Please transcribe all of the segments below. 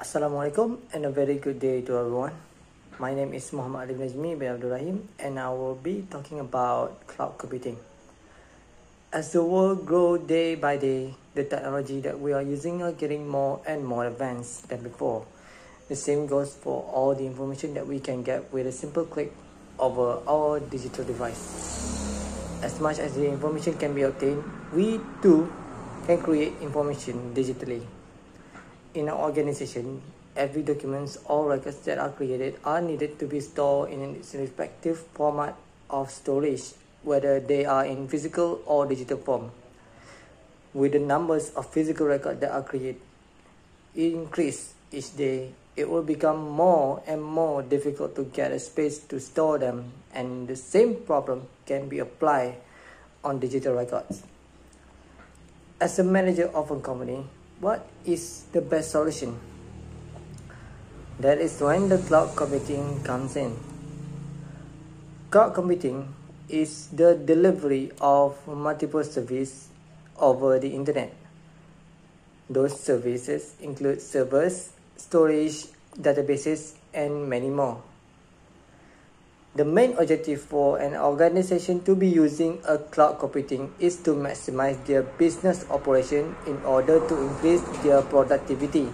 Assalamualaikum and a very good day to everyone. My name is Muhammad Alif Najmi bin Abdul Rahim and I will be talking about cloud computing. As the world grows day by day, the technology that we are using are getting more and more advanced than before. The same goes for all the information that we can get with a simple click over our digital device. As much as the information can be obtained, we too can create information digitally. In our organization, every documents or records that are created are needed to be stored in its respective format of storage, whether they are in physical or digital form. With the numbers of physical records that are created increase each day, it will become more and more difficult to get a space to store them and the same problem can be applied on digital records. As a manager of a company, what is the best solution? That is when the cloud computing comes in. Cloud computing is the delivery of multiple services over the internet. Those services include servers, storage, databases, and many more. The main objective for an organization to be using a cloud computing is to maximize their business operation in order to increase their productivity.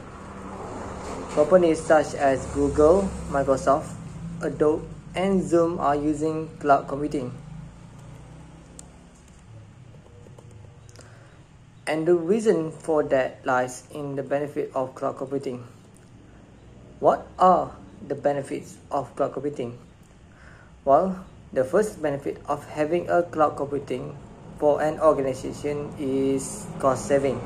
Companies such as Google, Microsoft, Adobe, and Zoom are using cloud computing. And the reason for that lies in the benefit of cloud computing. What are the benefits of cloud computing? Well, the first benefit of having a cloud computing for an organization is cost saving.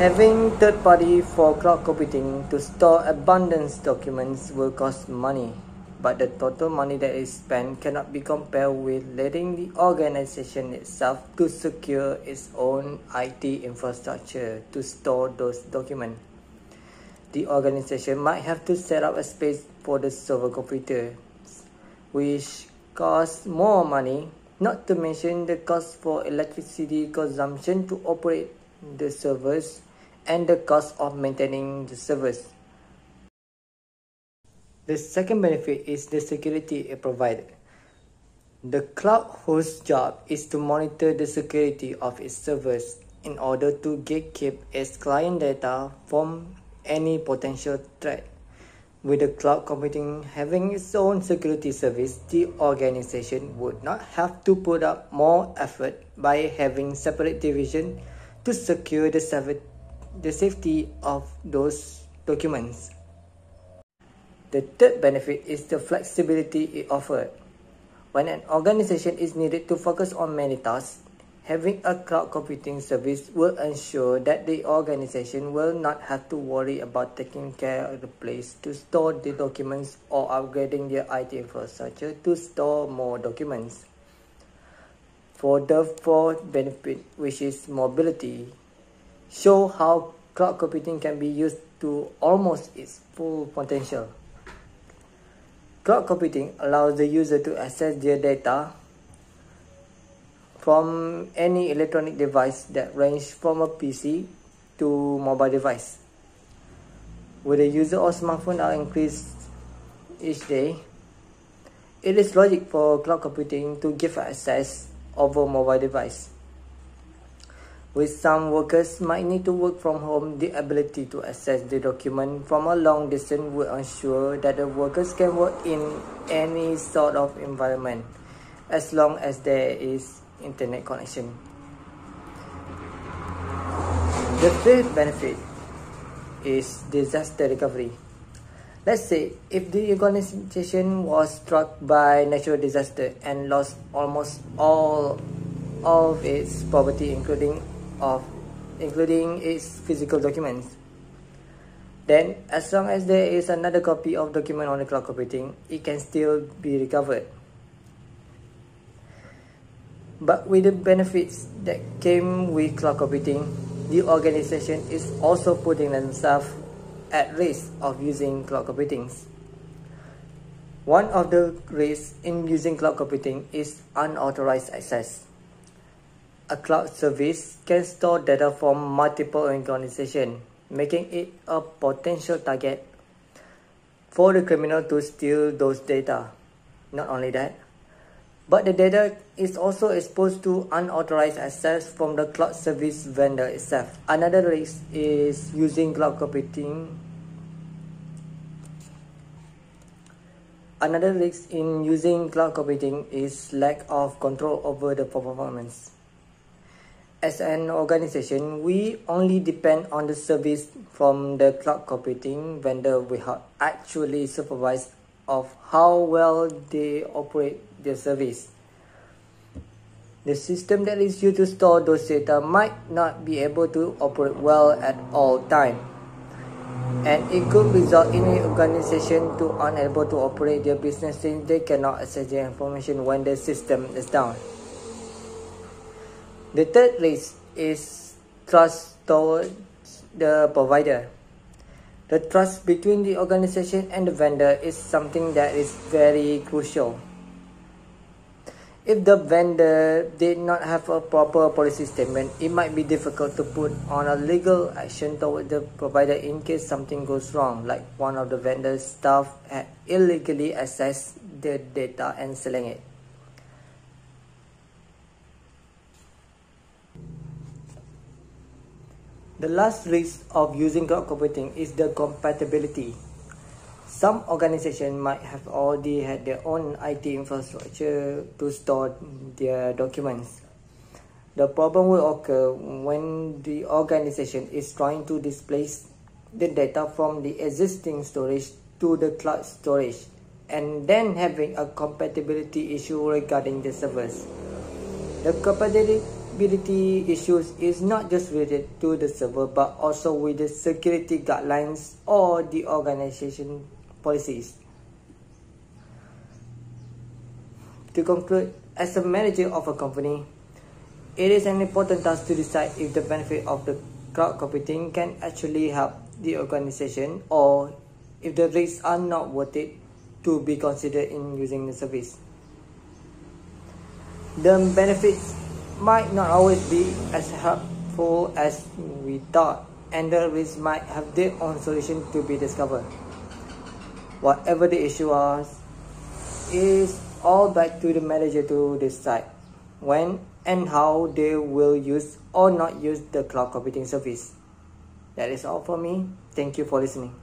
Having third party for cloud computing to store abundant documents will cost money, but the total money that is spent cannot be compared with letting the organization itself to secure its own IT infrastructure to store those documents the organization might have to set up a space for the server computer, which costs more money, not to mention the cost for electricity consumption to operate the servers and the cost of maintaining the servers. The second benefit is the security it provides. The cloud host's job is to monitor the security of its servers in order to gatekeep its client data from any potential threat. With the cloud computing having its own security service, the organization would not have to put up more effort by having separate division to secure the, the safety of those documents. The third benefit is the flexibility it offers. When an organization is needed to focus on many tasks, Having a cloud computing service will ensure that the organization will not have to worry about taking care of the place to store the documents or upgrading their IT infrastructure to store more documents. For the fourth benefit, which is mobility, show how cloud computing can be used to almost its full potential. Cloud computing allows the user to access their data from any electronic device that range from a PC to mobile device. With the user of smartphone are increased each day, it is logic for cloud computing to give access over mobile device. With some workers might need to work from home, the ability to access the document from a long distance will ensure that the workers can work in any sort of environment as long as there is internet connection. The third benefit is disaster recovery. Let's say if the organization was struck by natural disaster and lost almost all of its property including of including its physical documents. Then as long as there is another copy of document on the cloud computing, it can still be recovered. But with the benefits that came with cloud computing, the organization is also putting themselves at risk of using cloud computing. One of the risks in using cloud computing is unauthorized access. A cloud service can store data from multiple organizations, making it a potential target for the criminal to steal those data. Not only that, but the data is also exposed to unauthorized access from the cloud service vendor itself. Another risk is using cloud computing. Another risk in using cloud computing is lack of control over the performance. As an organization, we only depend on the service from the cloud computing vendor without actually supervise of how well they operate their service. The system that is used to store those data might not be able to operate well at all time. And it could result in an organization to unable to operate their business since they cannot access the information when the system is down. The third risk is trust towards the provider. The trust between the organization and the vendor is something that is very crucial. If the vendor did not have a proper policy statement, it might be difficult to put on a legal action toward the provider in case something goes wrong, like one of the vendor's staff had illegally accessed the data and selling it. The last risk of using cloud computing is the compatibility. Some organizations might have already had their own IT infrastructure to store their documents. The problem will occur when the organization is trying to displace the data from the existing storage to the cloud storage and then having a compatibility issue regarding the servers. The compatibility Accessibility issues is not just related to the server but also with the security guidelines or the organization policies. To conclude, as a manager of a company, it is an important task to decide if the benefit of the cloud computing can actually help the organization or if the risks are not worth it to be considered in using the service. The benefits might not always be as helpful as we thought, and the risks might have their own solution to be discovered. Whatever the issue was, is all back to the manager to decide when and how they will use or not use the cloud computing service. That is all for me. Thank you for listening.